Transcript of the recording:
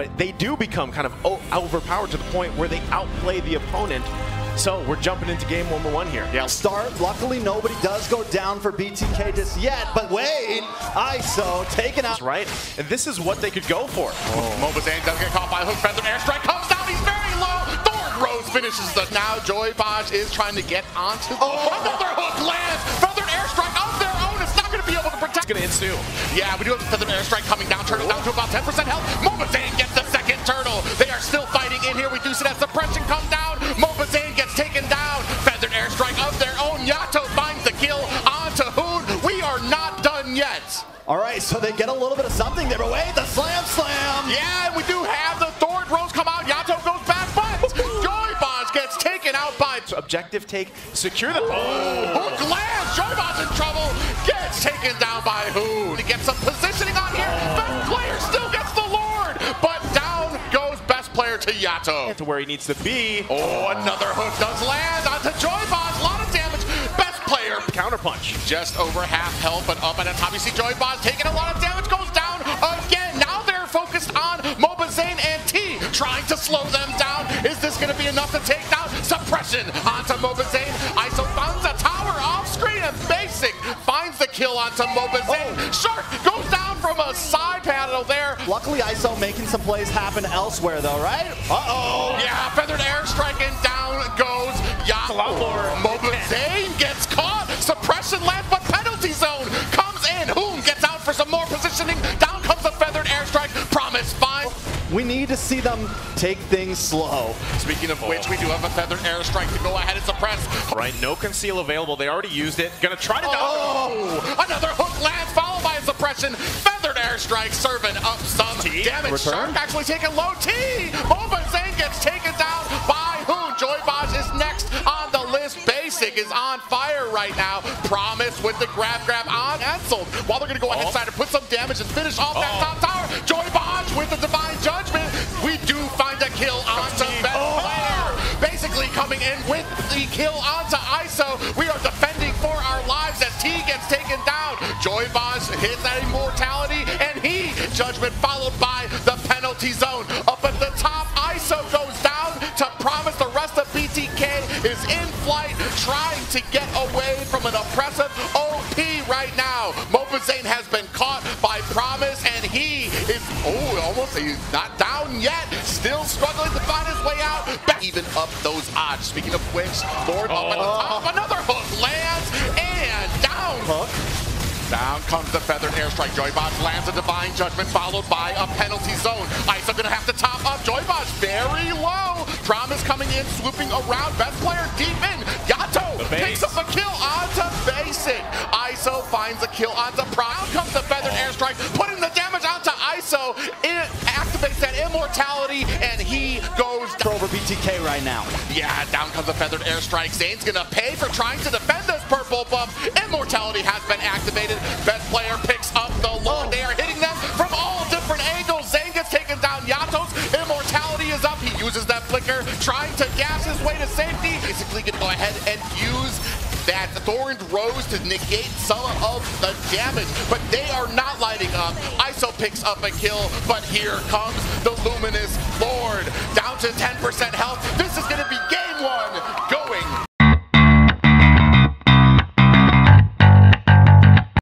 but they do become kind of overpowered to the point where they outplay the opponent. So we're jumping into game number one here. Yeah. Start. Luckily, nobody does go down for BTK just yet. But wait, ISO taken out. Right? And this is what they could go for. Oh. Mobazane does get caught by a hook feather. Airstrike comes down. He's very low. Thorn Rose finishes the. Now Joy Baj is trying to get onto. Oh, another hook lands. Going to ensue. Yeah, we do have the feathered airstrike coming down. Turtle down to about 10% health. Mobazane gets the second turtle. They are still fighting in here. We do see that suppression come down. Mobazane gets taken down. Feathered airstrike of their own. Yato finds the kill onto Hoon. We are not done yet. All right, so they get a little bit of something there, but wait, the slam slam. Yeah, and we do have the Thorn Rose come out. Yato goes back, but Joy Bonds gets taken out by objective take. Secure the. Oh, oh hook lands. Joy Bonds in trouble. Gets taken down by who? He gets some positioning on here. Best player still gets the Lord, but down goes best player to Yato. To where he needs to be. Oh, another hook does land onto Joy Bonds. A lot of damage. Best player. Counterpunch. Just over half health, but up at the top you see Joy Bonds taking a lot of damage. Goes down again. Now they're focused on Mobazane and T, trying to slow them down. Is this going to be enough to take down? Suppression onto Mobazane. ISO kill onto Mobazane. Oh. Shark goes down from a side panel there. Luckily, ISO making some plays happen elsewhere, though, right? Uh-oh. Yeah, feathered airstrike We need to see them take things slow. Speaking of which, we do have a feathered airstrike to go ahead and suppress. Right, no conceal available. They already used it. Gonna try to. Oh, another hook lands followed by a suppression. Feathered airstrike serving up some T, damage. return. Shark actually taking low T. Mobazane gets taken down by who? Joy is next on the list. Basic is on fire right now. Promise with the grab grab on Ansel. While they're going to go ahead Oh. side and put some damage and finish off that Oh. top tower. Joy Baj with the divine judgment. We do find a kill onto Team. best Oh. player. Basically coming in with the kill onto ISO. We are defending for our lives as T gets taken down. Joy Boss hits that immortality and he judgment followed by the penalty zone. Up at the top, ISO goes down to promise the rest of BTK is in flight trying to get away from an oppressive OP right now. Mobazane has been even up those odds. Speaking of which, Lord up at the oh. top, another hook lands and down. Hook. Down comes the feathered airstrike. Joybot lands a divine judgment followed by a penalty zone. ISO gonna have to top up. Joybot's very low. Promise coming in, swooping around. Best player deep in. Yato picks up a kill onto basic. ISO finds a kill onto Prom. Down comes the feathered airstrike, putting the damage onto ISO. BTK right now. yeah, down comes the feathered airstrike. Zane's gonna pay for trying to defend this purple buff. Immortality has been activated. Best player picks up the Lord. They are hitting them from all different angles. Zane gets taken down. Yato's immortality is up. He uses that flicker, trying to gas his way to safety. Basically gonna go ahead and use that thorned rose to negate some of the damage, but they are not lighting up. ISO picks up a kill, but here comes the luminous lord down to 10% health. This